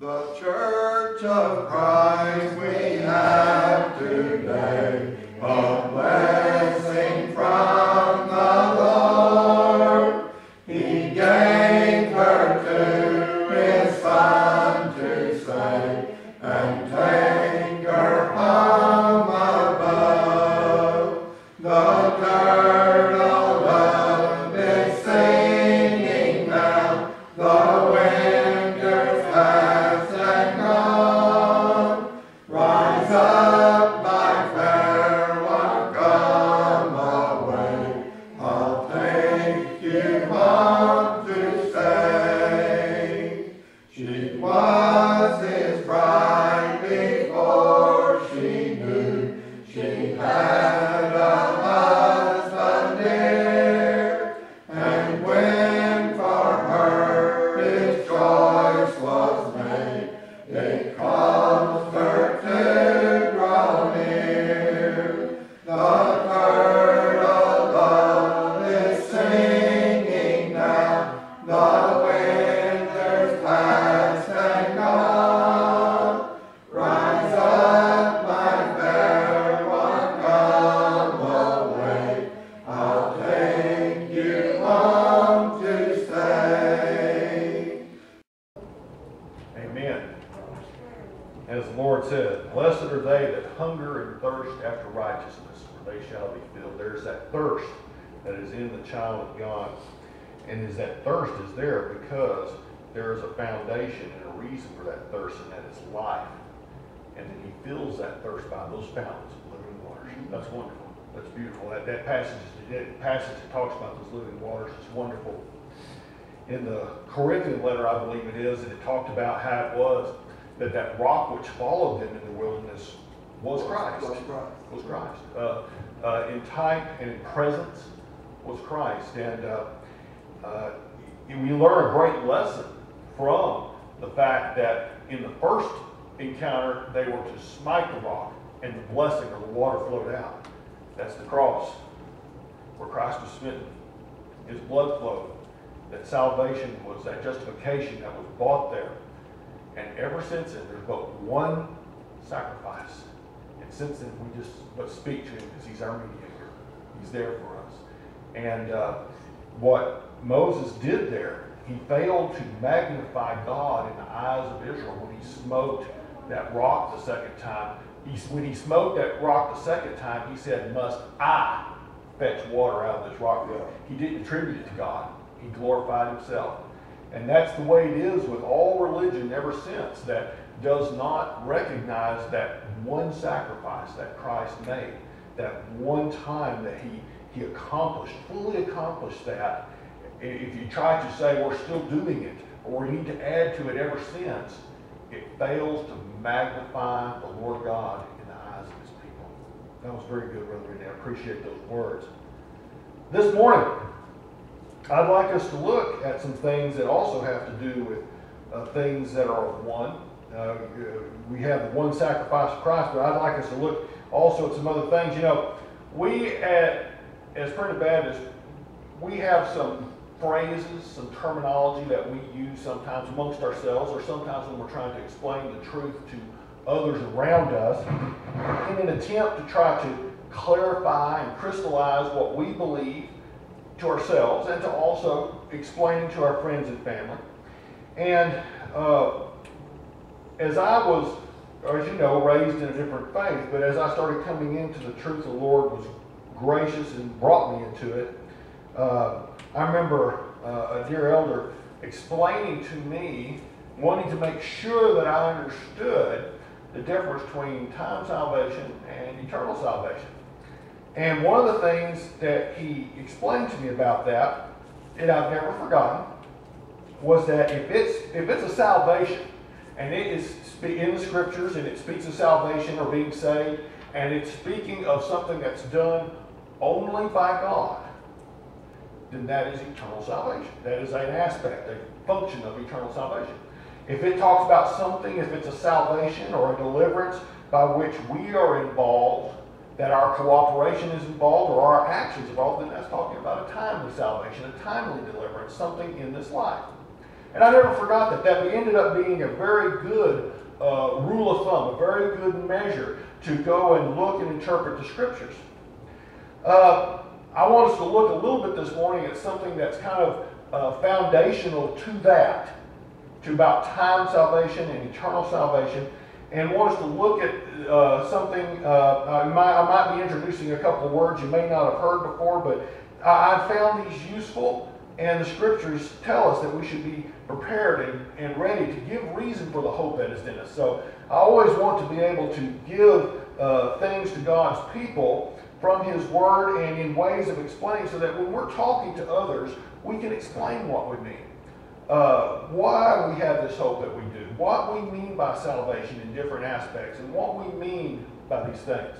The Church of Christ we have today, thirst after righteousness, for they shall be filled. There's that thirst that is in the child of God. And is that thirst is there because there is a foundation and a reason for that thirst, and that is life. And then he fills that thirst by those fountains of living waters. That's wonderful. That's beautiful. That, that passage, that passage that talks about those living waters is wonderful in the Corinthian letter, I believe it is, and it talked about how it was that that rock which followed them in the wilderness was Christ. Was Christ. Was Christ. Uh, uh, in type and in presence was Christ. And uh, uh, we learn a great lesson from the fact that in the first encounter, they were to smite the rock, and the blessing of the water flowed out. That's the cross, where Christ was smitten. His blood flowed. That salvation was that justification that was bought there. And ever since then, there's but one sacrifice. And since then, we just but speak to him because he's our mediator. He's there for us. And uh, what Moses did there, he failed to magnify God in the eyes of Israel when he smote that rock the second time. He, when he smote that rock the second time, he said, Must I fetch water out of this rock? He didn't attribute it to God, he glorified himself. And that's the way it is with all religion ever since that does not recognize that one sacrifice that Christ made, that one time that he, he accomplished, fully accomplished that. If you try to say we're still doing it or we need to add to it ever since, it fails to magnify the Lord God in the eyes of his people. That was very good, Brother Renee. I appreciate those words. This morning, I'd like us to look at some things that also have to do with uh, things that are one. Uh, we have the one sacrifice of Christ, but I'd like us to look also at some other things. You know, we at as Primitive Baptists, we have some phrases, some terminology that we use sometimes amongst ourselves, or sometimes when we're trying to explain the truth to others around us, in an attempt to try to clarify and crystallize what we believe to ourselves and to also explaining to our friends and family. And uh, as I was, as you know, raised in a different faith, but as I started coming into the truth, the Lord was gracious and brought me into it. Uh, I remember uh, a dear elder explaining to me, wanting to make sure that I understood the difference between time salvation and eternal salvation. And one of the things that he explained to me about that, and I've never forgotten, was that if it's if it's a salvation, and it is in the scriptures, and it speaks of salvation or being saved, and it's speaking of something that's done only by God, then that is eternal salvation. That is an aspect, a function of eternal salvation. If it talks about something, if it's a salvation or a deliverance by which we are involved, that our cooperation is involved or our actions involved, then that's talking about a timely salvation, a timely deliverance, something in this life. And I never forgot that. That ended up being a very good uh, rule of thumb, a very good measure to go and look and interpret the scriptures. Uh, I want us to look a little bit this morning at something that's kind of uh, foundational to that, to about time salvation and eternal salvation, and want us to look at uh, something. Uh, I might, I, might, be introducing a couple of words you may not have heard before, but I, I found these useful, and the scriptures tell us that we should be prepared and, and ready to give reason for the hope that is in us. So I always want to be able to give uh, things to God's people from His Word and in ways of explaining so that when we're talking to others, we can explain what we mean. Uh, why we have this hope that we do, what we mean by salvation in different aspects, and what we mean by these things.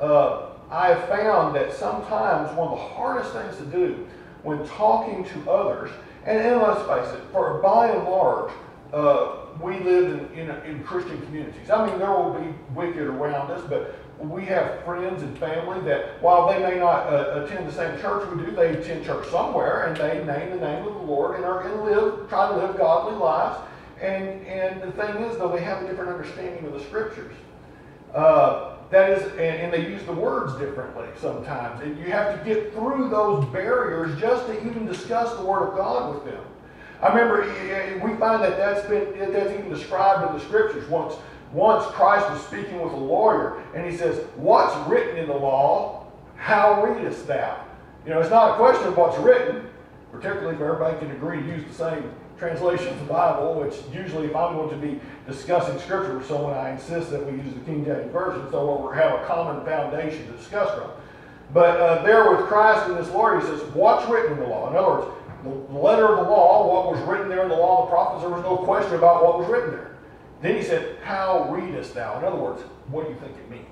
Uh, I have found that sometimes one of the hardest things to do when talking to others, and, and let's face it, for by and large, uh, we live in, in, in, Christian communities. I mean, there will be wicked around us, but we have friends and family that, while they may not uh, attend the same church we do, they attend church somewhere and they name the name of the Lord and are and live, try to live godly lives. And and the thing is, though, they have a different understanding of the scriptures. Uh, that is, and, and, they use the words differently sometimes. And you have to get through those barriers just to even discuss the Word of God with them. I remember we find that that's been that's even described in the scriptures. Once once Christ was speaking with a lawyer, and he says, "What's written in the law? How readest thou?" You know, it's not a question of what's written, particularly if everybody can agree to use the same translation of the Bible, which usually if I'm going to be discussing scripture with someone, I insist that we use the King James Version so we have a common foundation to discuss from. But uh, there with Christ and this lawyer, he says, what's written in the law? In other words, the letter of the law, what was written there in the law of the prophets, there was no question about what was written there. Then he said, how readest thou? In other words, what do you think it means?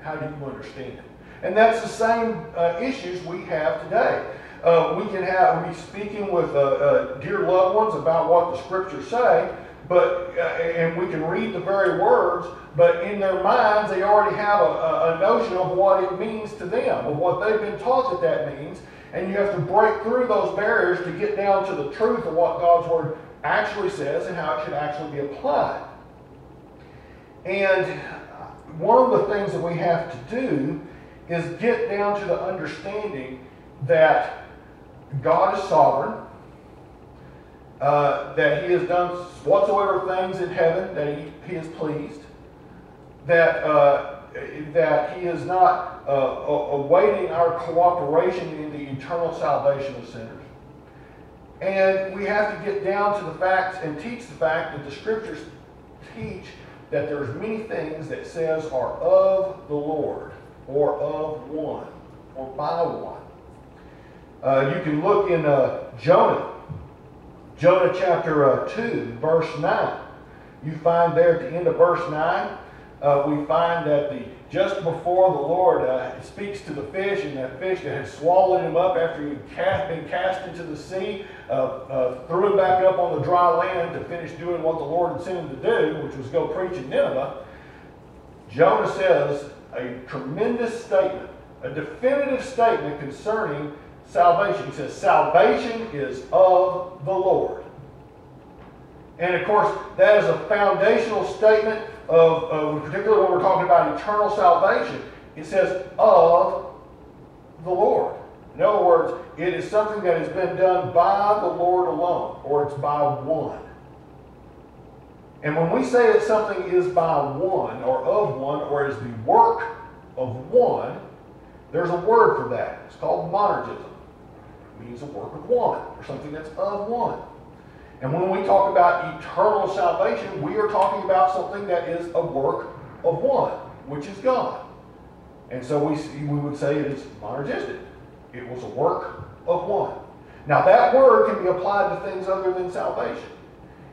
How do you understand it? And that's the same uh, issues we have today. Uh, we can have be speaking with uh, uh, dear loved ones about what the scriptures say, but uh, and we can read the very words, but in their minds they already have a, a, notion of what it means to them, of what they've been taught that that means, and you have to break through those barriers to get down to the truth of what God's word actually says and how it should actually be applied. And one of the things that we have to do is get down to the understanding that God is sovereign, uh, that He has done whatsoever things in heaven that He, he is pleased, that, uh, that He is not uh, awaiting our cooperation in the eternal salvation of sinners. And we have to get down to the facts and teach the fact that the Scriptures teach that there's many things that says are of the Lord, or of one, or by one. Uh, you can look in uh, Jonah, Jonah chapter uh, 2, verse 9. You find there at the end of verse 9, uh, we find that the just before the Lord uh, speaks to the fish, and that fish that had swallowed him up after he had been cast into the sea, threw him back up on the dry land to finish doing what the Lord had sent him to do, which was go preach in Nineveh. Jonah says a tremendous statement, a definitive statement concerning salvation. He says, Salvation is of the Lord. And of course, that is a foundational statement of, of particularly when we're talking about eternal salvation. It says, of the Lord. In other words, it is something that has been done by the Lord alone, or it's by one. And when we say that something is by one, or of one, or is the work of one, there's a word for that. It's called monergism means a work of one, or something that's of one. And when we talk about eternal salvation, we are talking about something that is a work of one, which is God. And so we, we would say it is monergistic. It was a work of one. Now that word can be applied to things other than salvation.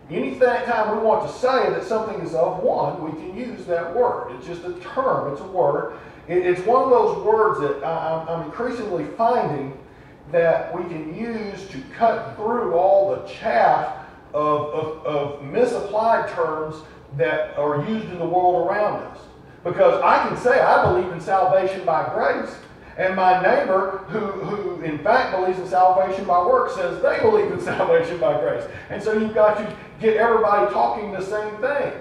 Any time we want to say that something is of one, we can use that word. It's just a term, it's a word. it's one of those words that I'm increasingly finding that we can use to cut through all the chaff of, of, of misapplied terms that are used in the world around us. Because I can say I believe in salvation by grace, And my neighbor, who, who in fact believes in salvation by works, says they believe in salvation by grace. And so you've got to get everybody talking the same thing.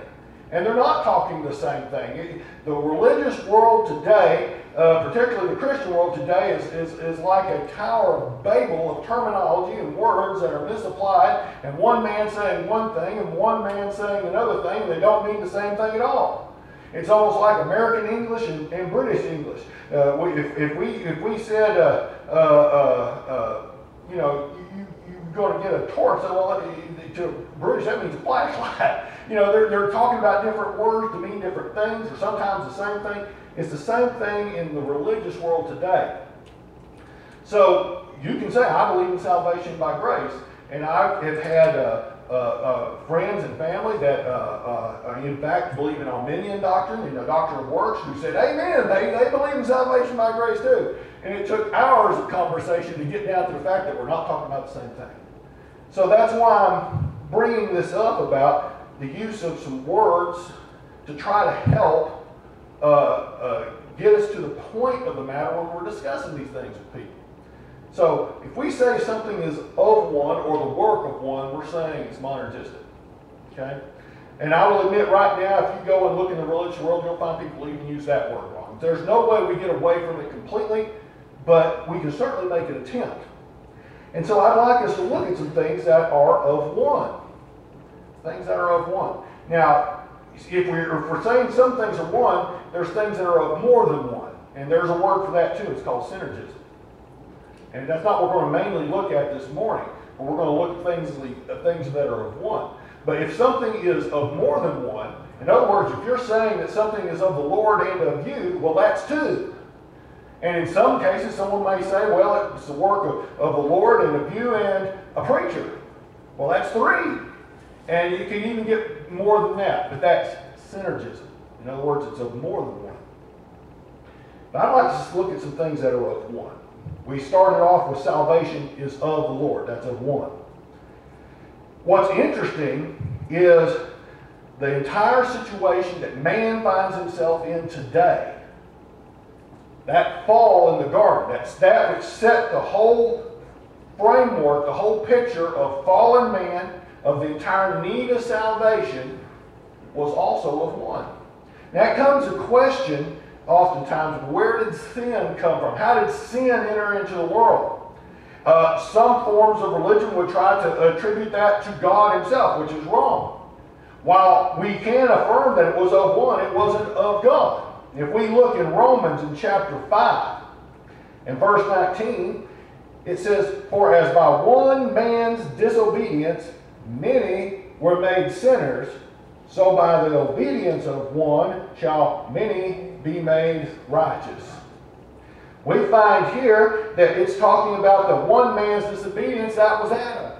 And they're not talking the same thing. The religious world today, uh, particularly the Christian world today, is, is, is like a tower of Babel of terminology and words that are misapplied, and one man saying one thing and one man saying another thing, and they don't mean the same thing at all. It's almost like American English and, and British English. Uh, we, if, if, we, if we said, uh, uh, uh, uh you know, you, you're going to get a torch, well, to British, that means flashlight. You know, they're, they're talking about different words to mean different things, or sometimes the same thing. It's the same thing in the religious world today. So you can say, I believe in salvation by grace. And I have had uh, uh, uh, friends and family that, uh, uh, in fact, believe in Arminian doctrine, in the doctrine of works, who said, Amen, they, they believe in salvation by grace too. And it took hours of conversation to get down to the fact that we're not talking about the same thing. So that's why I'm bringing this up about the use of some words to try to help uh, uh, get us to the point of the matter when we're discussing these things with people. So if we say something is of one or the work of one, we're saying it's monergistic. Okay? And I will admit right now, if you go and look in the religious world, you'll find people even use that word wrong. There's no way we get away from it completely, but we can certainly make an attempt. And so I'd like us to look at some things that are of one. Things that are of one. Now, if we're, if we're saying some things are one, there's things that are of more than one. And there's a word for that too. It's called synergism. And that's not what we're going to mainly look at this morning. But we're going to look at things, things that are of one. But if something is of more than one, in other words, if you're saying that something is of the Lord and of you, well, that's two. And in some cases, someone may say, well, it's the work of, of the Lord and of you and a preacher. Well, that's three. And you can even get more than that, but that's synergism. In other words, it's of more than one. But I'd like to just look at some things that are of one. We started off with salvation is of the Lord. That's of one. What's interesting is the entire situation that man finds himself in today. That fall in the garden, that's that which set the whole framework, the whole picture of fallen man of the entire need of salvation was also of one. Now, it comes a question oftentimes where did sin come from? How did sin enter into the world? Uh, some forms of religion would try to attribute that to God Himself, which is wrong. While we can affirm that it was of one, it wasn't of God. If we look in Romans in chapter 5 and verse 19, it says, For as by one man's disobedience many were made sinners, so by the obedience of one shall many be made righteous. We find here that it's talking about the one man's disobedience, that was Adam.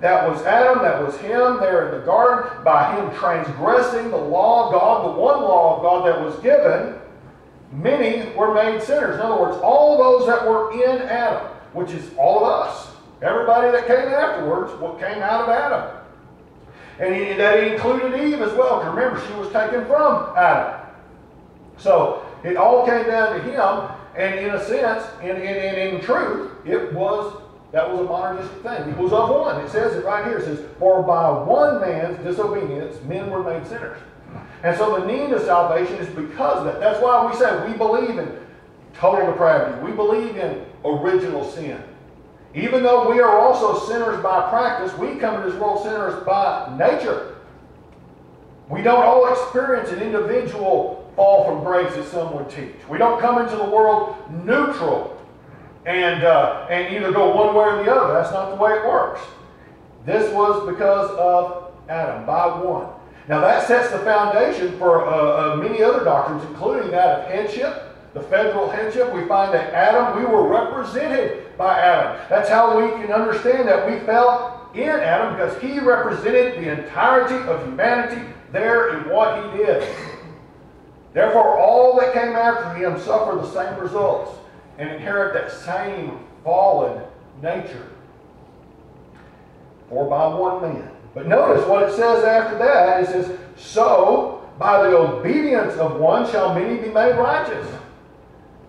That was Adam, that was him there in the garden, by him transgressing the law of God, the one law of God that was given, many were made sinners. In other words, all those that were in Adam, which is all of us, Everybody that came afterwards what came out of Adam. And he, that included Eve as well. Because remember, she was taken from Adam. So it all came down to him. And in a sense, in, in, in, in truth, it was that was a monergistic thing. It was of one. It says it right here. It says, For by one man's disobedience, men were made sinners. And so the need of salvation is because of that. That's why we say we believe in total depravity. We believe in original sin. Even though we are also sinners by practice, we come into this world sinners by nature. We don't all experience an individual fall from grace as some would teach. We don't come into the world neutral and, uh, and either go one way or the other. That's not the way it works. This was because of Adam, by one. Now that sets the foundation for uh, uh, many other doctrines, including that of headship, the federal headship. We find that Adam, we were represented by Adam. That's how we can understand that we fell in Adam because he represented the entirety of humanity there in what he did. Therefore, all that came after him suffer the same results and inherit that same fallen nature. For by one man. But notice what it says after that. It says, So by the obedience of one shall many be made righteous.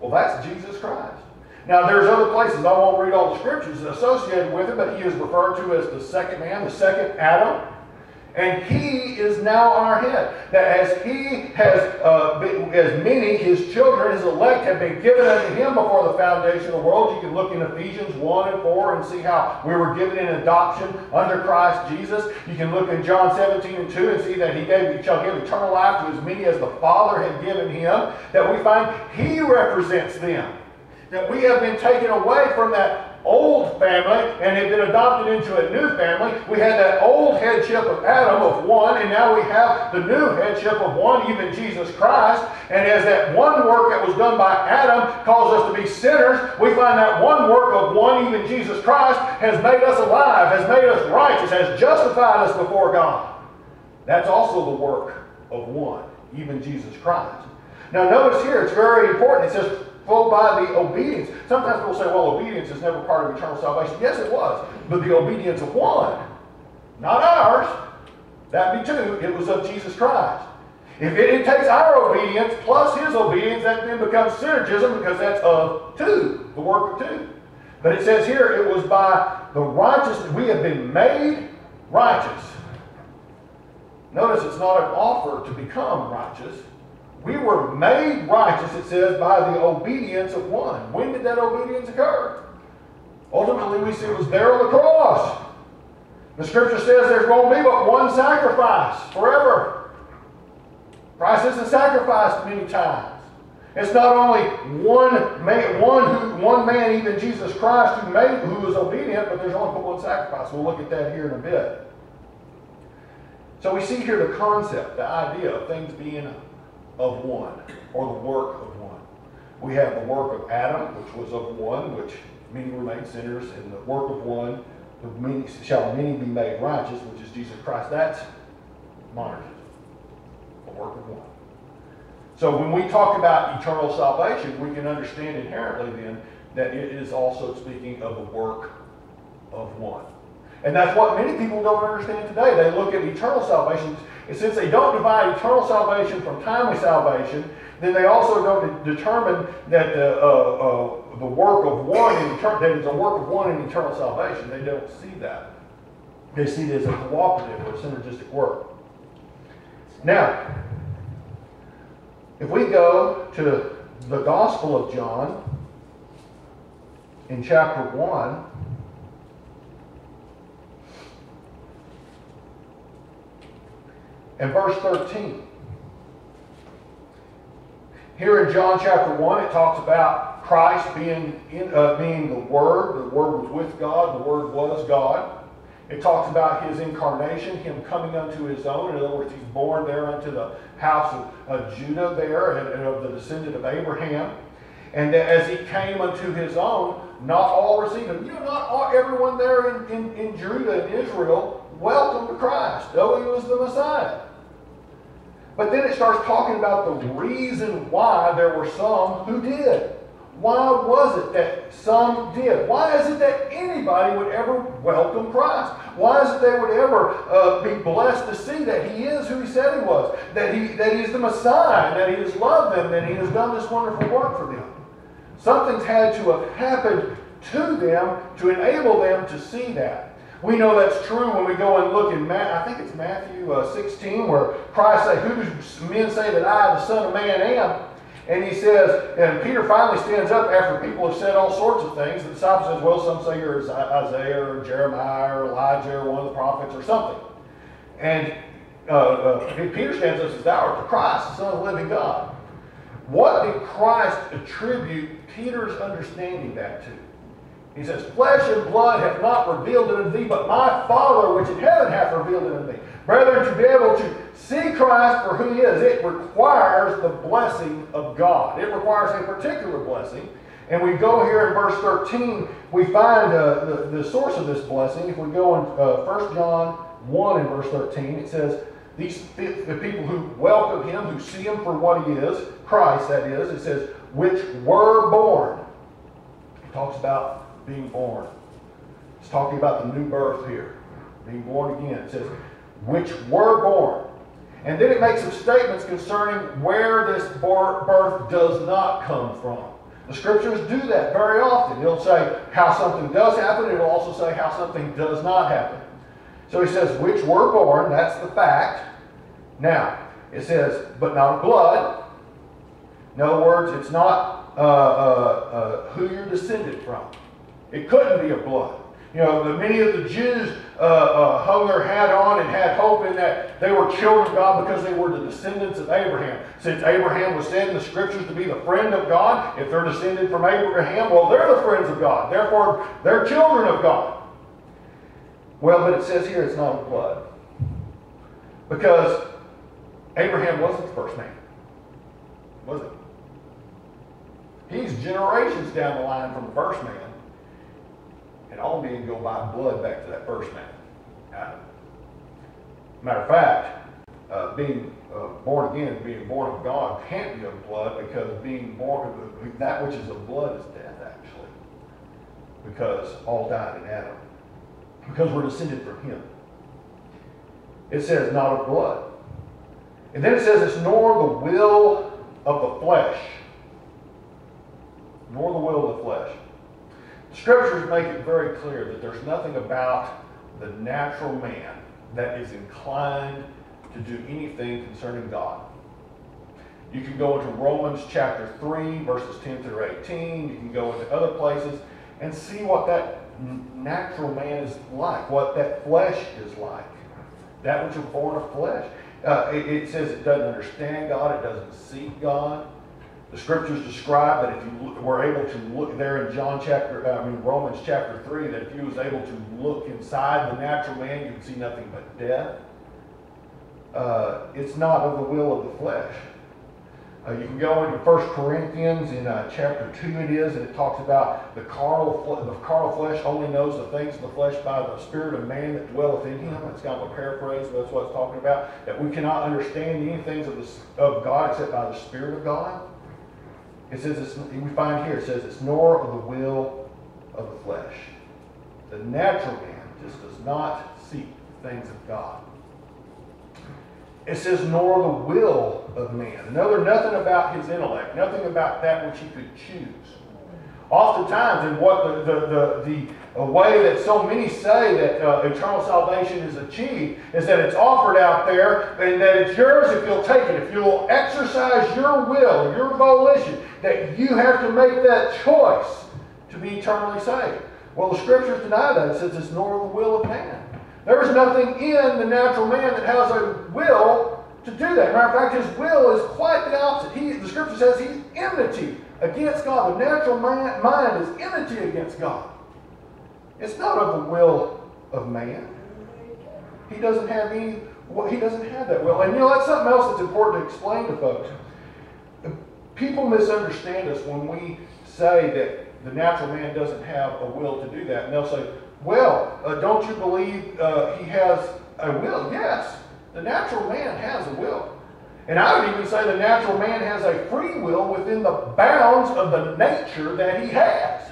Well, that's Jesus Christ. Now, there's other places, I won't read all the scriptures associated with it, but he is referred to as the second man, the second Adam. And he is now our head. That as he has, uh, been, as many, his children, his elect, have been given unto him before the foundation of the world. You can look in Ephesians 1 and 4 and see how we were given in adoption under Christ Jesus. You can look in John 17 and 2 and see that he gave, shall give eternal life to as many as the Father had given him. That we find he represents them. That we have been taken away from that old family and had been adopted into a new family. We had that old headship of Adam of one, and now we have the new headship of one, even Jesus Christ. And as that one work that was done by Adam caused us to be sinners, we find that one work of one, even Jesus Christ, has made us alive, has made us righteous, has justified us before God. That's also the work of one, even Jesus Christ. Now notice here, it's very important. It says, Go by the obedience. Sometimes people say, well, obedience is never part of eternal salvation. Yes, it was. But the obedience of one, not ours. That'd be two. It was of Jesus Christ. If it, it, takes our obedience plus his obedience, that then becomes synergism because that's of two, the work of two. But it says here, it was by the righteousness, we have been made righteous. Notice it's not an offer to become righteous. We were made righteous, it says, by the obedience of one. When did that obedience occur? Ultimately, we see it was there on the cross. The scripture says there's going to be but one sacrifice forever. Christ isn't sacrificed many times. It's not only one man, one who, one man, even Jesus Christ, who made, who was obedient, but there's only but one sacrifice. We'll look at that here in a bit. So we see here the concept, the idea of things being of one, or the work of one. We have the work of Adam, which was of one, which many remain sinners, and the work of one, many, shall many be made righteous, which is Jesus Christ. That's monergism, the work of one. So when we talk about eternal salvation, we can understand inherently then that it is also speaking of the work of one. And that's what many people don't understand today. They look at eternal salvation and since they don't divide eternal salvation from timely salvation, then they also don't determine that the, uh, uh, the work of one in eternal, a work of one in eternal salvation. They don't see that. They see it as a cooperative or synergistic work. Now, if we go to the Gospel of John in chapter 1, and verse 13. Here in John chapter 1, it talks about Christ being, in, uh, being the Word. The Word was with God, the Word was God. It talks about his incarnation, him coming unto his own. In other words, he's born there unto the house of uh, Judah there, and, and of the descendant of Abraham. And as he came unto his own, not all received him. You know, not all, everyone there in, in, in Judah and Israel welcomed Christ, though he was the Messiah. But then it starts talking about the reason why there were some who did. Why was it that some did? Why is it that anybody would ever welcome Christ? Why is it they would ever uh, be blessed to see that He is who He said He was, that He that He is the Messiah, that He has loved them, that He has done this wonderful work for them? Something's had to have happened to them to enable them to see that. We know that's true when we go and look in, Matthew, I think it's Matthew uh, 16, where Christ said, Who do men say that I, the Son of Man, am? And he says, and Peter finally stands up after people have said all sorts of things. The disciple says, Well, some say you're Isaiah or Jeremiah or Elijah or one of the prophets or something. And uh, uh, Peter stands up and says, Thou art the Christ, the Son of the living God. What did Christ attribute Peter's understanding that to? He says, Flesh and blood have not revealed it unto thee, but my Father which in heaven hath revealed it unto thee. Brethren, to be able to see Christ for who he is, it requires the blessing of God. It requires a particular blessing. And we go here in verse 13, we find uh, the, the source of this blessing. If we go in uh, 1 John 1 in verse 13, it says, these the people who welcome him, who see him for what he is, Christ that is, it says, which were born. It talks about being born. It's talking about the new birth here, being born again. It says, which were born. And then it makes some statements concerning where this birth does not come from. The scriptures do that very often. It'll say how something does happen, it'll also say how something does not happen. So he says, which were born, that's the fact. Now, it says, but not of blood. In other words, it's not uh, uh, uh, who you're descended from. It couldn't be of blood. You know, the, many of the Jews uh, uh, hung their hat on and had hope in that they were children of God because they were the descendants of Abraham. Since Abraham was said in the scriptures to be the friend of God, if they're descended from Abraham, well, they're the friends of God. Therefore, they're children of God. Well, but it says here it's not of blood. Because Abraham wasn't the first man, was he? He's generations down the line from the first man. And all men go by blood back to that first man, Adam. Matter of fact, uh, being uh, born again, being born of God, can't be of blood because being born, of that which is of blood is death, actually. Because all died in Adam. Because we're descended from him. It says, not of blood. And then it says, it's nor the will of the flesh. Nor the will of the flesh. Scriptures make it very clear that there's nothing about the natural man that is inclined to do anything concerning God. You can go into Romans chapter 3, verses 10 through 18. You can go into other places and see what that natural man is like, what that flesh is like. That which is born of flesh. Uh, it, it, says it doesn't understand God, it doesn't seek God. The scriptures describe that if you were able to look there in John chapter, uh, I mean Romans chapter 3, that if you was able to look inside the natural man, you would see nothing but death. Uh, it's not of the will of the flesh. Uh, you can go into 1 Corinthians in uh, chapter 2 it is, and it talks about the carnal, the carnal flesh only knows the things of the flesh by the spirit of man that dwelleth in him. It's kind of a paraphrase, but that's what it's talking about. That we cannot understand any things of, the, of God except by the spirit of God. It says, it's, we find here, it says, it's nor of the will of the flesh. The natural man just does not seek the things of God. It says, nor the will of man. Another, nothing about his intellect, nothing about that which he could choose. Oftentimes, in what the, the, the, the way that so many say that uh, eternal salvation is achieved is that it's offered out there and that it's yours if you'll take it. If you'll exercise your will, your volition, that you have to make that choice to be eternally saved. Well, the scriptures deny that. It says it's nor the will of man. There is nothing in the natural man that has a will to do that. Matter of fact, his will is quite the opposite. He, the scripture says he's enmity against God. The natural man, mind is enmity against God. It's not of the will of man. He doesn't have any. Well, he doesn't have that will. And you know that's something else that's important to explain to folks. People misunderstand us when we say that the natural man doesn't have a will to do that, and they'll say, "Well, uh, don't you believe uh, he has a will?" Yes, the natural man has a will. And I would even say the natural man has a free will within the bounds of the nature that he has.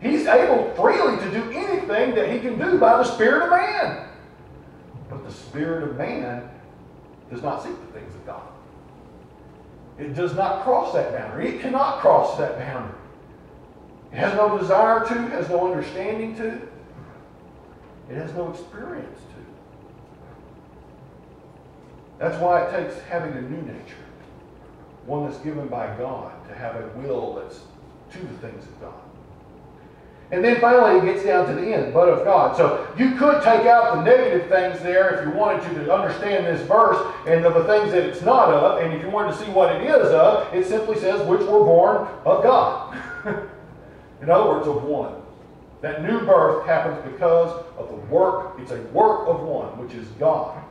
He's able freely to do anything that he can do by the Spirit of man. But the Spirit of man does not seek the things of God. It does not cross that boundary. It cannot cross that boundary. It has no desire to, it has no understanding to, it has no experience to. That's why it takes having a new nature, one that's given by God, to have a will that's to the things of God. And then finally it gets down to the end, but of God. So you could take out the negative things there if you wanted to, to understand this verse and the things that it's not of. And if you wanted to see what it is of, it simply says, which were born of God. In other words, of one. That new birth happens because of the work, it's a work of one, which is God.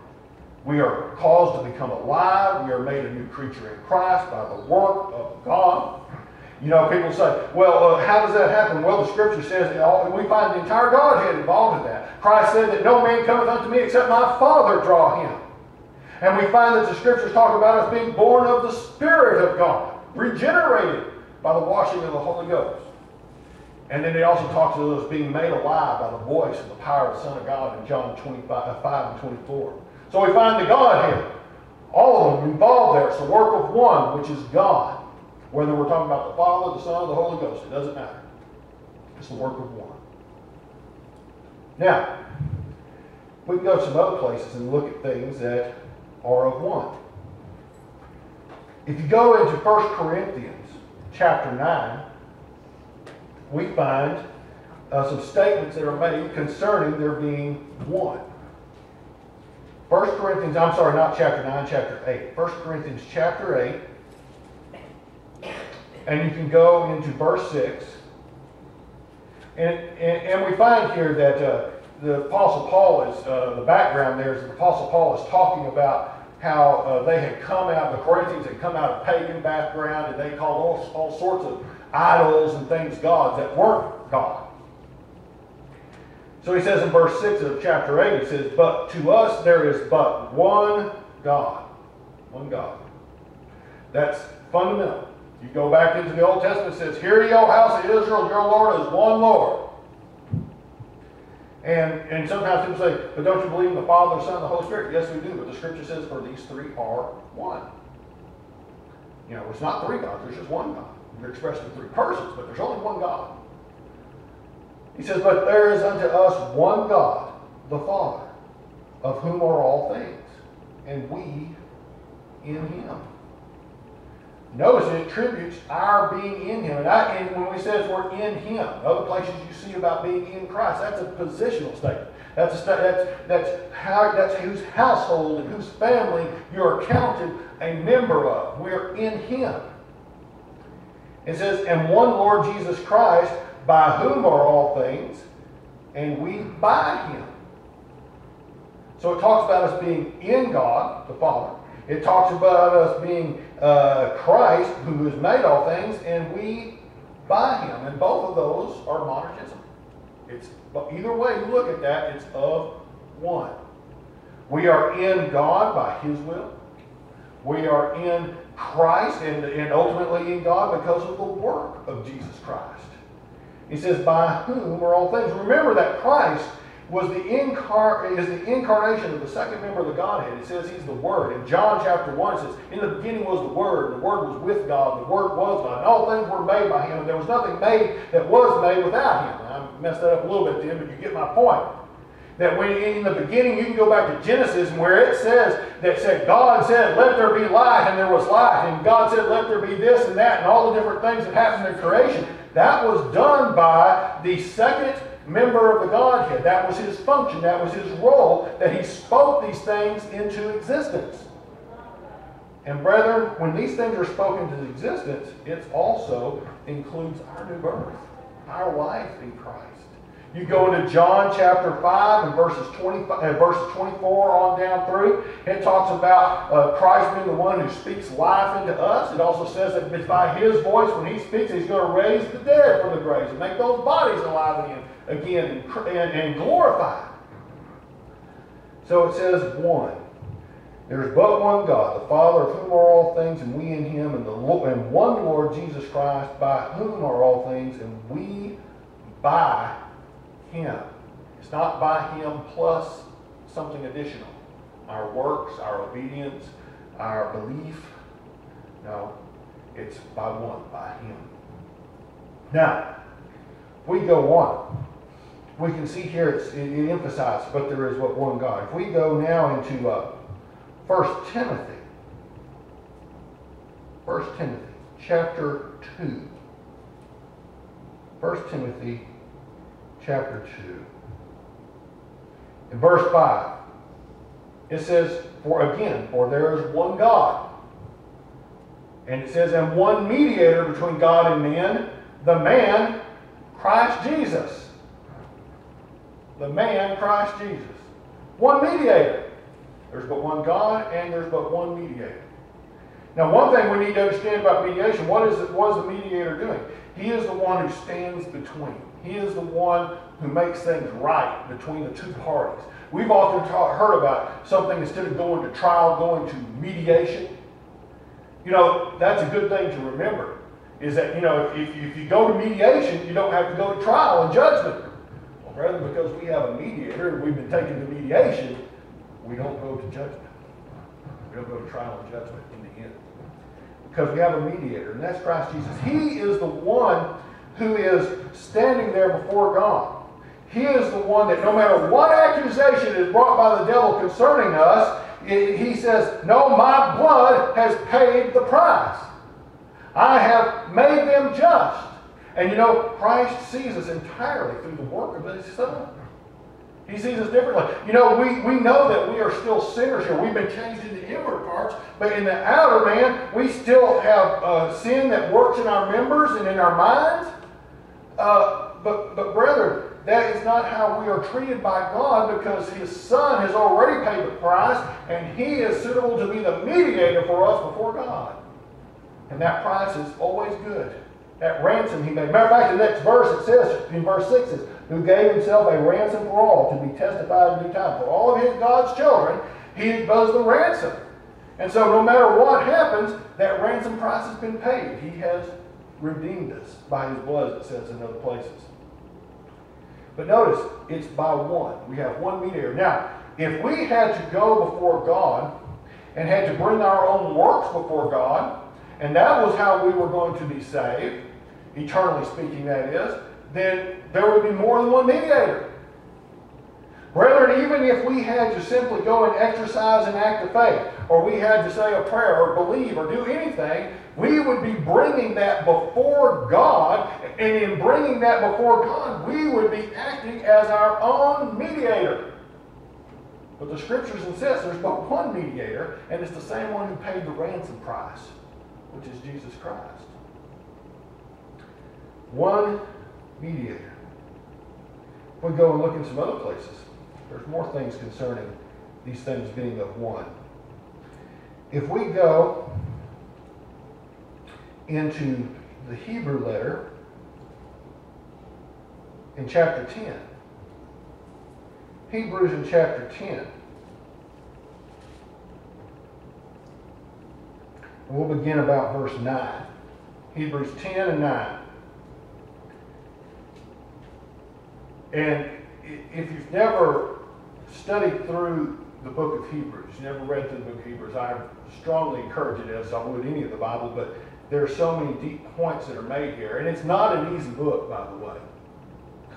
We are caused to become alive. We are made a new creature in Christ by the work of God. You know, people say, well, uh, how does that happen? Well, the scripture says, we find the entire Godhead involved in that. Christ said that no man cometh unto me except my Father draw him. And we find that the scriptures talk about us being born of the Spirit of God, regenerated by the washing of the Holy Ghost. And then they also talk to us being made alive by the voice and the power of the Son of God in John 25 uh, and 24. So we find the Godhead, all of them involved there. It's the work of one, which is God. Whether we're talking about the Father, the Son, the Holy Ghost, it doesn't matter. It's the work of one. Now, we can go to some other places and look at things that are of one. If you go into 1 Corinthians chapter 9, we find uh, some statements that are made concerning there being one. 1 Corinthians, I'm sorry, not chapter 9, chapter 8. 1 Corinthians chapter 8. And you can go into verse 6. And, and, and we find here that uh, the Apostle Paul is, uh, the background there is the Apostle Paul is talking about how uh, they had come out, the Corinthians had come out of pagan background, and they called all, all sorts of idols and things gods that weren't God. So he says in verse 6 of chapter 8, he says, But to us there is but one God. One God. That's fundamental. You go back into the Old Testament, it says, Hear ye, O house of Israel, your Lord is one Lord. And, and sometimes people say, but don't you believe in the Father, the Son, and the Holy Spirit? Yes, we do, but the Scripture says, for these three are one. You know, it's not three gods, there's just one God. You're expressed in three persons, but there's only one God. He says, But there is unto us one God, the Father, of whom are all things, and we in him. Notice it attributes our being in him. And, I, and when we says we're in him, other places you see about being in Christ, that's a positional statement. That's, a, that's, that's, how, that's whose household and whose family you're counted a member of. We're in him. It says, and one Lord Jesus Christ, by whom are all things, and we by him. So it talks about us being in God, the Father. It talks about us being uh, Christ, who has made all things, and we by him. And both of those are monergism. It's either way you look at that, it's of one. We are in God by his will. We are in Christ and, and ultimately in God because of the work of Jesus Christ. He says, by whom are all things. Remember that Christ was the incar- is the incarnation of the second member of the Godhead. It says he's the Word. In John chapter 1, it says, In the beginning was the Word, and the Word was with God, and the Word was God, and all things were made by him, and there was nothing made that was made without him. I messed that up a little bit, Tim, but you get my point. That when in the beginning, you can go back to Genesis, and where it says that said, God said, Let there be light, and there was light, and God said, Let there be this and that, and all the different things that happened in creation. That was done by the second member of the Godhead. That was his function, that was his role, that he spoke these things into existence. And brethren, when these things are spoken into existence, it also includes our new birth, our life in Christ. You go into John chapter 5 and verses, 25, uh, verses 24 on down through. It talks about uh, Christ being the one who speaks life into us. It also says that it's by his voice when he speaks, he's going to raise the dead from the graves and make those bodies alive again, again and, and, and glorified. So it says one. There is but one God, the Father of whom are all things, and we in him, and, the, and one Lord Jesus Christ, by whom are all things, and we by him. It's not by him plus something additional. Our works, our obedience, our belief. No, it's by one, by him. Now, we go on, we can see here it's, it, it emphasizes, but there is but one God. If we go now into uh, 1 Timothy, 1 Timothy chapter 2. 1 Timothy chapter 2. In verse 5, it says, For again, for there is one God. And it says, And one mediator between God and men, the man, Christ Jesus. The man, Christ Jesus. One mediator. There's but one God and there's but one mediator. Now, one thing we need to understand about mediation, what is, it, what is the mediator doing? He is the one who stands between. He is the one who makes things right between the two parties. We've often ta- heard about something instead of going to trial, going to mediation. You know, that's a good thing to remember. Is that, you know, if, if you go to mediation, you don't have to go to trial and judgment. Well, rather, because we have a mediator we've been taken to mediation, we don't go to judgment. We don't go to trial and judgment in the end. because we have a mediator, and that's Christ Jesus. He is the one who is standing there before God. He is the one that no matter what accusation is brought by the devil concerning us, he says, No, my blood has paid the price. I have made them just. And you know, Christ sees us entirely through the work of his Son. He sees us differently. You know, we, we know that we are still sinners here. We've been changed in the inward parts, but in the outer man, we still have uh, sin that works in our members and in our minds. Uh, but, but, brethren, that is not how we are treated by God because His Son has already paid the price and He is suitable to be the mediator for us before God. And that price is always good. That ransom He made. Matter of fact, the next verse it says, in verse 6 is, who gave Himself a ransom for all to be testified in due time. For all of His God's children, He was the ransom. And so no matter what happens, that ransom price has been paid. He has redeemed us by His blood, it says in other places. But notice, it's by one. We have one mediator. Now, if we had to go before God and had to bring our own works before God, and that was how we were going to be saved, eternally speaking, that is, then there would be more than one mediator. Brethren, even if we had to simply go and exercise an act of faith, or we had to say a prayer, or believe, or do anything, we would be bringing that before God, and in bringing that before God, we would be acting as our own mediator. But the scriptures insist there's but one mediator, and it's the same one who paid the ransom price, which is Jesus Christ. One mediator. We go and look in some other places. There's more things concerning these things being of one. If we go into the Hebrew letter in chapter 10. Hebrews in chapter 10. We'll begin about verse 9. Hebrews 10 and 9. And if you've never studied through the book of Hebrews, you never read through the book of Hebrews, I strongly encourage it as I would any of the Bible, but there are so many deep points that are made here. And it's not an easy book, by the way.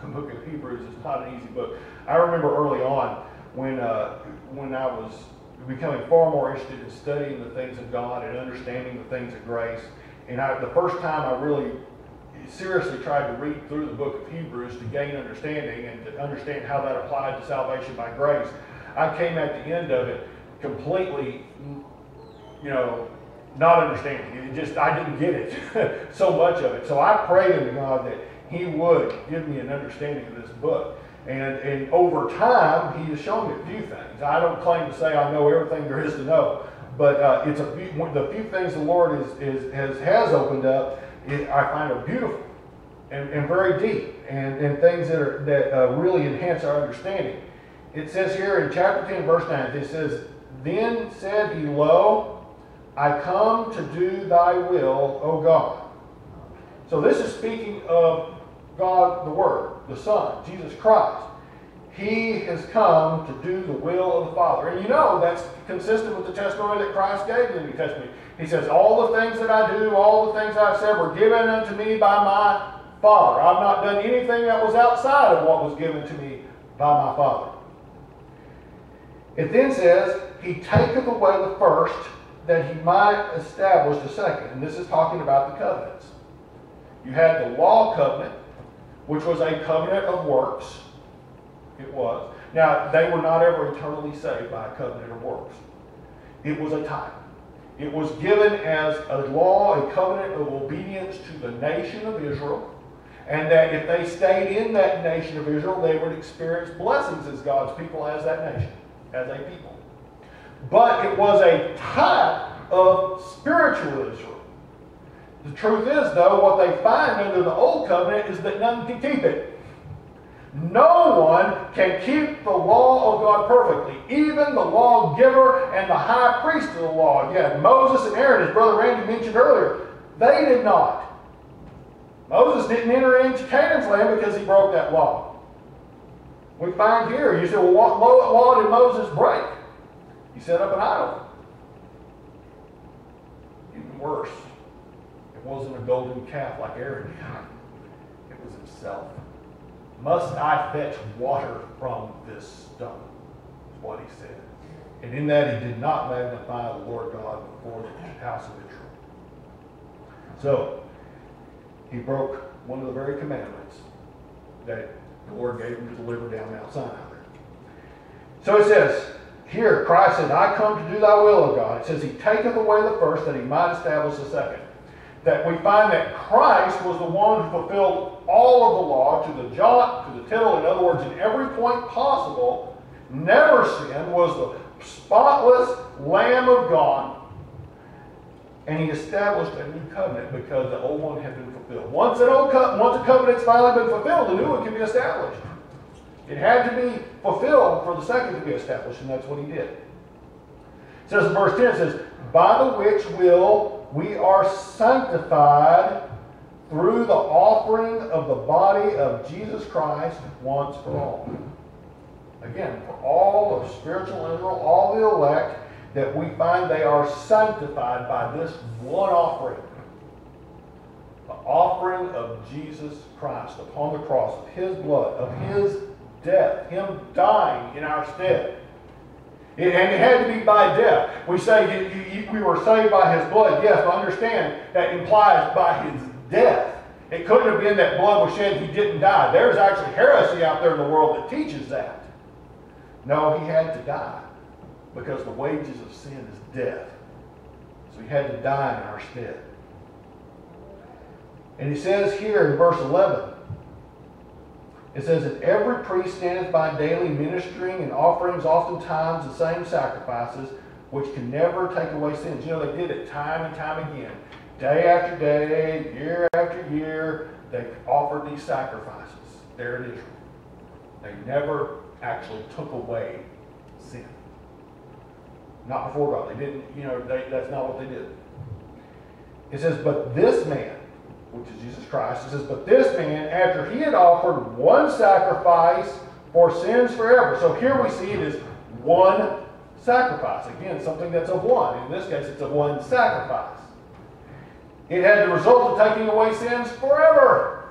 The book of Hebrews is not an easy book. I remember early on when, uh, when I was becoming far more interested in studying the things of God and understanding the things of grace. And I, the first time I really seriously tried to read through the book of Hebrews to gain understanding and to understand how that applied to salvation by grace, I came at the end of it completely, you know, not understanding. It just I didn't get it, so much of it. So I prayed to God that He would give me an understanding of this book. And, and over time, He has shown me a few things. I don't claim to say I know everything there is to know, but uh, it's a few, the few things the Lord is, is, has, has opened up, it, I find are beautiful and, and very deep and, and things that, are, that uh, really enhance our understanding. It says here in chapter 10, verse 9, it says, Then said he, Lo, I come to do thy will, O God. So this is speaking of God the Word, the Son, Jesus Christ. He has come to do the will of the Father. And you know that's consistent with the testimony that Christ gave in the New Testament. He says, All the things that I do, all the things I've said were given unto me by my Father. I've not done anything that was outside of what was given to me by my Father. It then says, He taketh away the first that he might establish the second. And this is talking about the covenants. You had the law covenant, which was a covenant of works. It was. Now, they were not ever eternally saved by a covenant of works. It was a type. It was given as a law, a covenant of obedience to the nation of Israel, and that if they stayed in that nation of Israel, they would experience blessings as God's people, as that nation, as a people. But it was a type of spiritual Israel. The truth is, though, what they find under the Old Covenant is that none can keep it. No one can keep the law of God perfectly. Even the lawgiver and the high priest of the law. Yeah, Moses and Aaron, as Brother Randy mentioned earlier, they did not. Moses didn't enter into Canaan's land because he broke that law. We find here, you say, well, what law did Moses break? He set up an idol. Even worse. It wasn't a golden calf like Aaron. It was himself. Must I fetch water from this stone? Is what he said. And in that he did not magnify the Lord God before the house of Israel. So, he broke one of the very commandments that the Lord gave him to deliver down Mount Sinai. So it says, here Christ said, I come to do thy will, O God. It says he taketh away the first that he might establish the second. That we find that Christ was the one who fulfilled all of the law to the jot, to the tittle, in other words, in every point possible, never sinned, was the spotless Lamb of God. And he established a new covenant because the old one had been fulfilled. Once an old co- once a covenant's finally been fulfilled, the new one can be established. It had to be fulfilled for the second to be established, and that's what he did. It says in verse 10, it says, By the which will we are sanctified through the offering of the body of Jesus Christ once for all. Again, for all of spiritual Israel, all the elect, that we find they are sanctified by this one offering. The offering of Jesus Christ upon the cross, of his blood, of his death, him dying in our stead. And it had to be by death. We say you, you, we were saved by his blood. Yes, but understand that implies by his death. It couldn't have been that blood was shed he didn't die. There's actually heresy out there in the world that teaches that. No, he had to die because the wages of sin is death. So he had to die in our stead. And he says here in verse 11, it says that every priest standeth by daily ministering and offerings oftentimes the same sacrifices, which can never take away sins. You know, they did it time and time again. Day after day, year after year, they offered these sacrifices there in Israel. They never actually took away sin. Not before God. They didn't, you know, they, that's not what they did. It says, but this man, which is Jesus Christ. It says, But this man, after he had offered one sacrifice for sins forever. So here we see it is one sacrifice. Again, something that's of one. In this case, it's of one sacrifice. It had the result of taking away sins forever.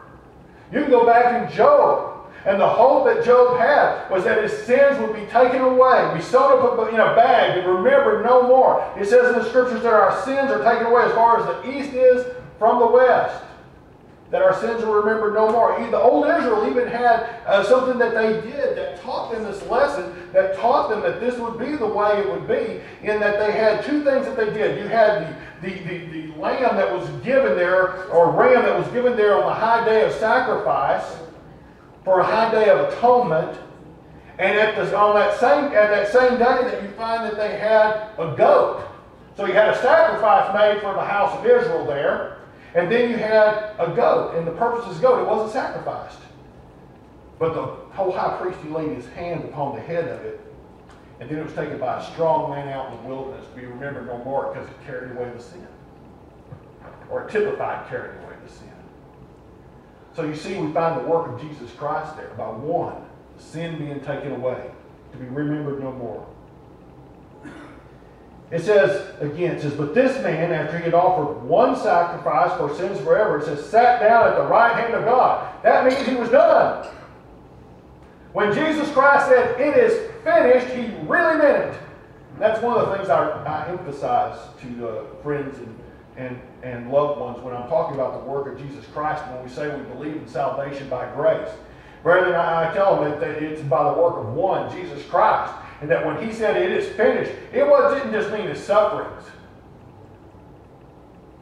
You can go back in Job. And the hope that Job had was that his sins would be taken away, be sewed up in a bag, and remembered no more. It says in the scriptures that our sins are taken away as far as the east is from the west that our sins are remembered no more. The old Israel even had uh, something that they did that taught them this lesson, that taught them that this would be the way it would be, in that they had two things that they did. You had the, the, the, the lamb that was given there, or ram that was given there on the high day of sacrifice, for a high day of atonement. And at the, on that same, at that same day that you find that they had a goat. So you had a sacrifice made for the house of Israel there. And then you had a goat, and the purpose of the goat, it wasn't sacrificed. But the whole high priest, he laid his hand upon the head of it, and then it was taken by a strong man out in the wilderness to be remembered no more because it carried away the sin. Or it typified carrying away the sin. So you see, we find the work of Jesus Christ there by one, sin being taken away, to be remembered no more. It says, again, it says, But this man, after he had offered one sacrifice for sins forever, it says, sat down at the right hand of God. That means he was done. When Jesus Christ said, It is finished, he really meant it. That's one of the things I, I emphasize to friends and, and, and loved ones when I'm talking about the work of Jesus Christ when we say we believe in salvation by grace. Brethren, I, I tell them that, that it's by the work of one, Jesus Christ. And that when he said it is finished, it didn't just mean his sufferings.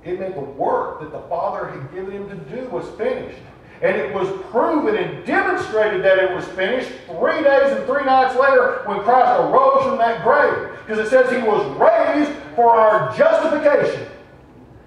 It meant the work that the Father had given him to do was finished. And it was proven and demonstrated that it was finished three days and three nights later when Christ arose from that grave. Because it says he was raised for our justification.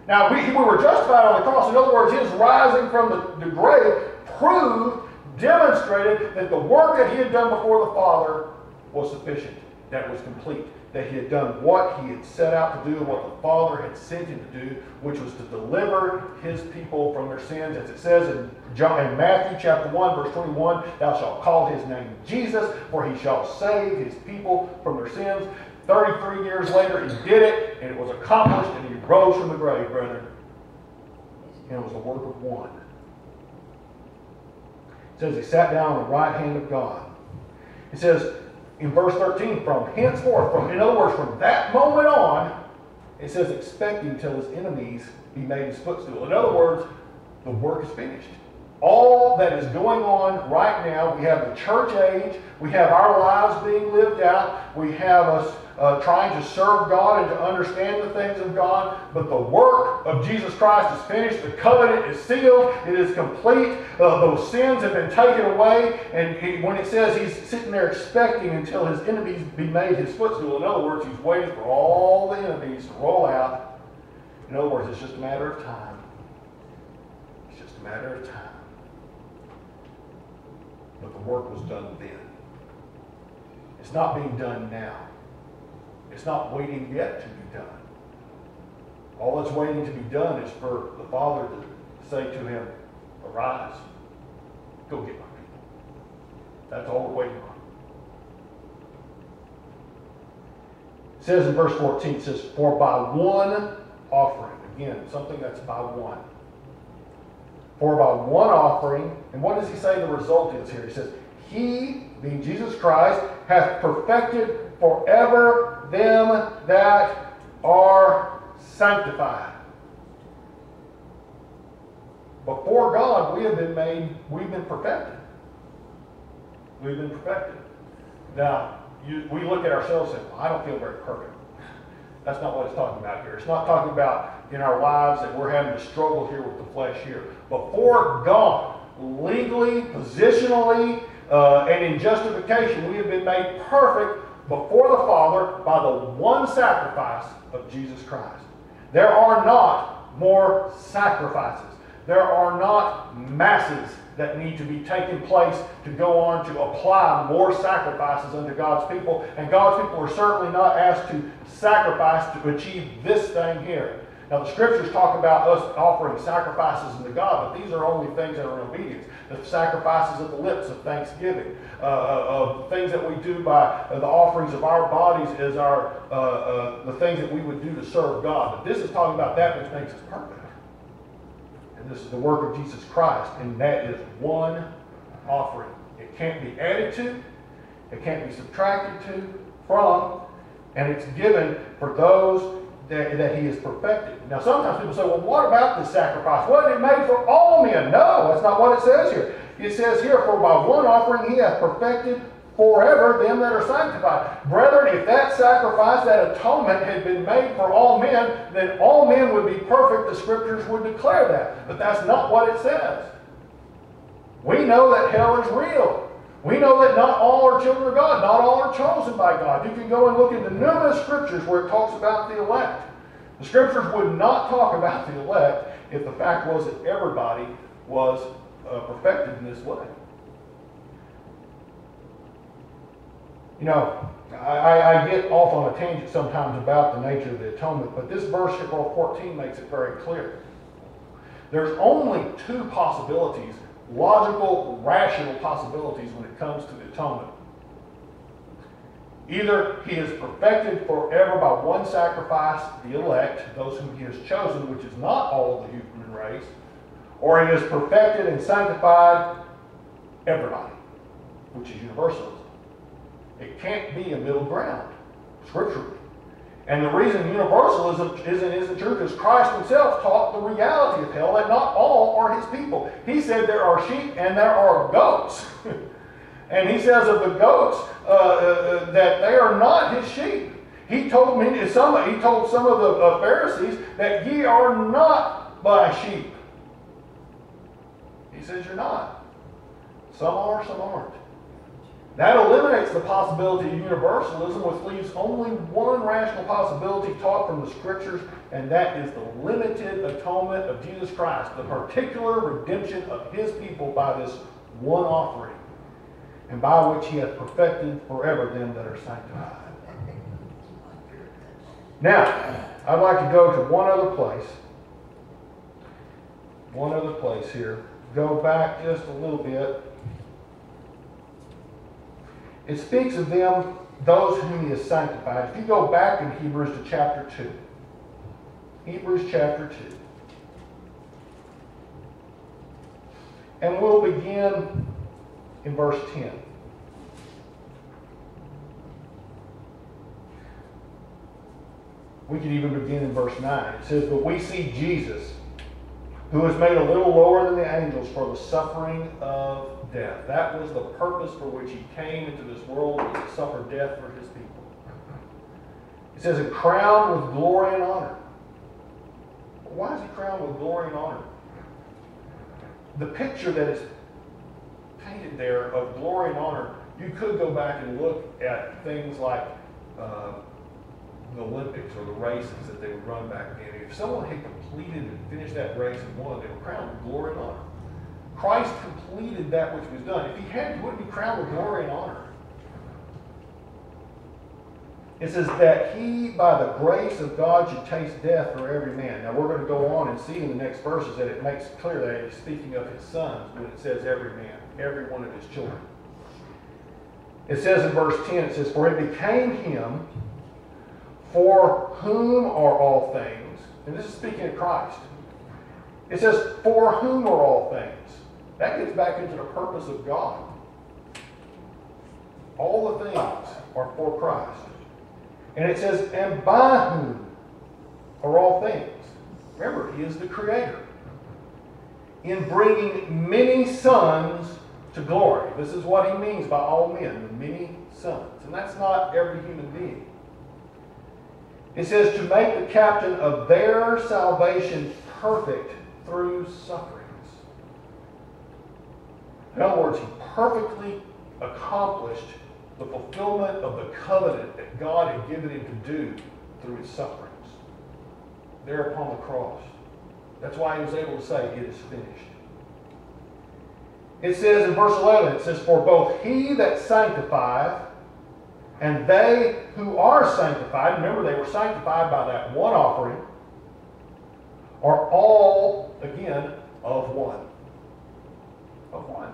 Now, we, we were justified on the cross. In other words, his rising from the, the grave proved, demonstrated that the work that he had done before the Father was sufficient, that was complete, that he had done what he had set out to do, what the Father had sent him to do, which was to deliver his people from their sins. As it says in, John, in Matthew chapter 1, verse 21, thou shalt call his name Jesus, for he shall save his people from their sins. 33 years later, he did it, and it was accomplished, and he rose from the grave, brethren. And it was the work of one. It says he sat down on the right hand of God. It says in verse 13, from henceforth, from in other words, from that moment on, it says expecting till his enemies be made his footstool. In other words, the work is finished all that is going on right now. We have the church age. We have our lives being lived out. We have us uh, trying to serve God and to understand the things of God. But the work of Jesus Christ is finished. The covenant is sealed. It is complete. Uh, those sins have been taken away. And he, when it says he's sitting there expecting until his enemies be made his footstool, in other words, he's waiting for all the enemies to roll out. In other words, it's just a matter of time. It's just a matter of time but the work was done then. It's not being done now. It's not waiting yet to be done. All that's waiting to be done is for the Father to say to him, Arise, go get my people. That's all we're waiting on. It says in verse 14, it says, For by one offering, again, something that's by one for by one offering, and what does he say the result is here? He says, He, being Jesus Christ, hath perfected forever them that are sanctified. Before God, we have been made, we've been perfected. We've been perfected. Now, you, we look at ourselves and say, well, I don't feel very perfect. That's not what it's talking about here. It's not talking about in our lives that we're having to struggle here with the flesh here. Before God, legally, positionally, uh, and in justification, we have been made perfect before the Father by the one sacrifice of Jesus Christ. There are not more sacrifices. There are not masses that need to be taking place to go on to apply more sacrifices unto God's people. And God's people are certainly not asked to sacrifice to achieve this thing here. Now, the scriptures talk about us offering sacrifices unto God, but these are only things that are in obedience. The sacrifices of the lips of thanksgiving, uh, uh, things that we do by uh, the offerings of our bodies as our uh, uh, the things that we would do to serve God. But this is talking about that which makes us perfect. And this is the work of Jesus Christ, and that is one offering. It can't be added to, it can't be subtracted to, from, and it's given for those that, that he is perfected. Now, sometimes people say, well, what about this sacrifice? Wasn't it made for all men? No, that's not what it says here. It says here, for by one offering he hath perfected forever them that are sanctified. Brethren, if that sacrifice, that atonement had been made for all men, then all men would be perfect. The scriptures would declare that. But that's not what it says. We know that hell is real. We know that not all are children of God. Not all are chosen by God. You can go and look into numerous scriptures where it talks about the elect. The scriptures would not talk about the elect if the fact was that everybody was uh, perfected in this way. You know, I, I, get off on a tangent sometimes about the nature of the atonement, but this verse, verse 14, makes it very clear. There's only two possibilities, logical, rational possibilities when it comes to the atonement. Either he is perfected forever by one sacrifice, the elect, those whom he has chosen, which is not all of the human race, or he is perfected and sanctified everybody, which is universalism. It can't be a middle ground, scripturally. And the reason universalism isn't, isn't true because Christ himself taught the reality of hell that not all are his people. He said there are sheep and there are goats. and he says of the goats uh, uh, uh, that they are not his sheep. He told me, some, he told some of the uh, Pharisees that ye are not my sheep. He says you're not. Some are, some aren't. That eliminates the possibility of universalism, which leaves only one rational possibility taught from the scriptures, and that is the limited atonement of Jesus Christ, the particular redemption of his people by this one offering, and by which he hath perfected forever them that are sanctified. Now, I'd like to go to one other place. One other place here. Go back just a little bit. It speaks of them those whom he has sanctified. If you go back in Hebrews to chapter 2, Hebrews chapter 2. And we'll begin in verse 10. We could even begin in verse 9. It says, But we see Jesus, who was made a little lower than the angels for the suffering of death. That was the purpose for which he came into this world, was to suffer death for his people. It says, and crowned with glory and honor. Why is he crowned with glory and honor? The picture that is painted there of glory and honor, you could go back and look at things like uh, the Olympics or the races that they would run back then. If someone had completed and finished that race and won, they were crowned with glory and honor. Christ completed that which was done. If he had, he wouldn't be crowned with glory and honor. It says that he, by the grace of God, should taste death for every man. Now, we're going to go on and see in the next verses that it makes clear that it is speaking of his sons when it says every man, every one of his children. It says in verse 10, it says, For it became him for whom are all things, and this is speaking of Christ. It says, For whom are all things? That gets back into the purpose of God. All the things are for Christ. And it says, and by whom are all things? Remember, he is the creator. In bringing many sons to glory. This is what he means by all men, the many sons. And that's not every human being. It says to make the captain of their salvation perfect through sufferings. In other words, he perfectly accomplished the fulfillment of the covenant that God had given him to do through his sufferings there upon the cross. That's why he was able to say, It is finished. It says in verse 11, it says, For both he that sanctifieth and they who are sanctified, remember they were sanctified by that one offering, are all, again, of one. Of one.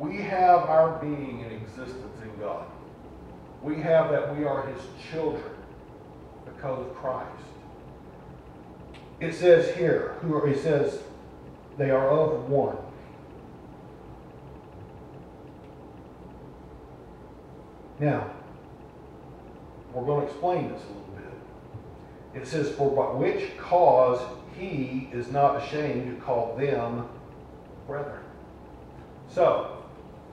We have our being and existence in God. We have that we are His children because of Christ. It says here, who are, it says, they are of one. Now, we're going to explain this a little bit. It says, For by which cause he is not ashamed to call them brethren. So,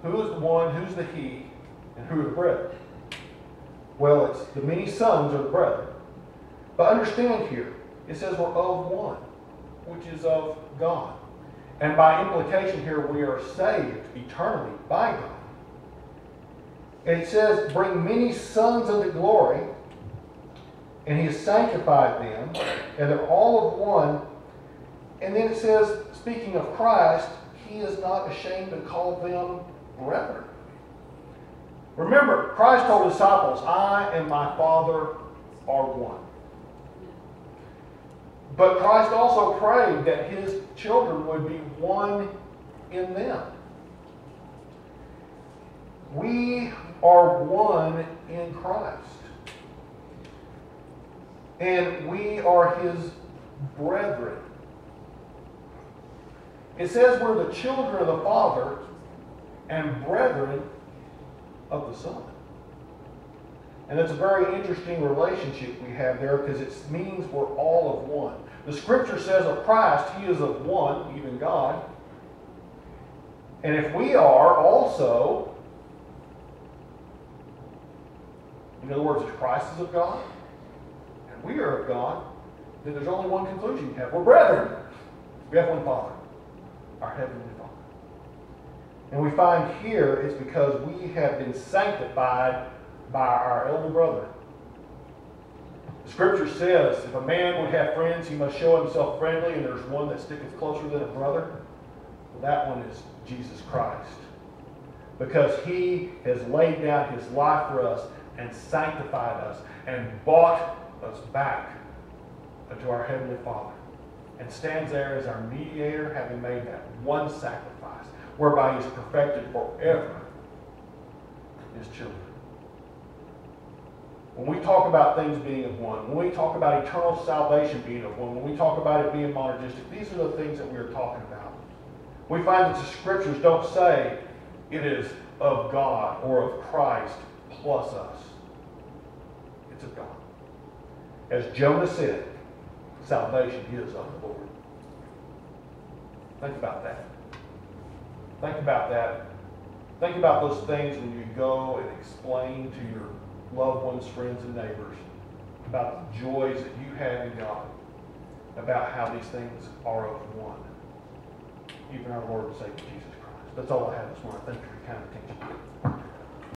who is the one, who's the he, and who are the brethren? Well, it's the many sons are the brethren. But understand here, it says we're of one, which is of God. And by implication here, we are saved eternally by God. And it says, bring many sons unto glory, and he has sanctified them, and they're all of one. And then it says, speaking of Christ, he is not ashamed to call them brethren. Remember, Christ told disciples, I and my Father are one. But Christ also prayed that his children would be one in them. We are one in Christ. And we are his brethren. It says we're the children of the Father and brethren of the Son. And it's a very interesting relationship we have there because it means we're all of one. The scripture says of Christ, he is of one, even God. And if we are also, in other words, if Christ is of God and we are of God, then there's only one conclusion you have. We're brethren. We have one Father, our Heavenly. And we find here it's because we have been sanctified by our elder brother. The scripture says if a man would have friends, he must show himself friendly, and there's one that sticketh closer than a brother. Well, that one is Jesus Christ. Because he has laid down his life for us and sanctified us and bought us back unto our Heavenly Father and stands there as our mediator, having made that one sacrifice. Whereby he is perfected forever his children. When we talk about things being of one, when we talk about eternal salvation being of one, when we talk about it being monergistic, these are the things that we are talking about. We find that the scriptures don't say it is of God or of Christ plus us. It's of God. As Jonah said, salvation is of the Lord. Think about that. Think about that. Think about those things when you go and explain to your loved ones, friends, and neighbors about the joys that you have in God, about how these things are of one. Even our Lord and Savior Jesus Christ. That's all I have this morning. Thank you for your kind attention.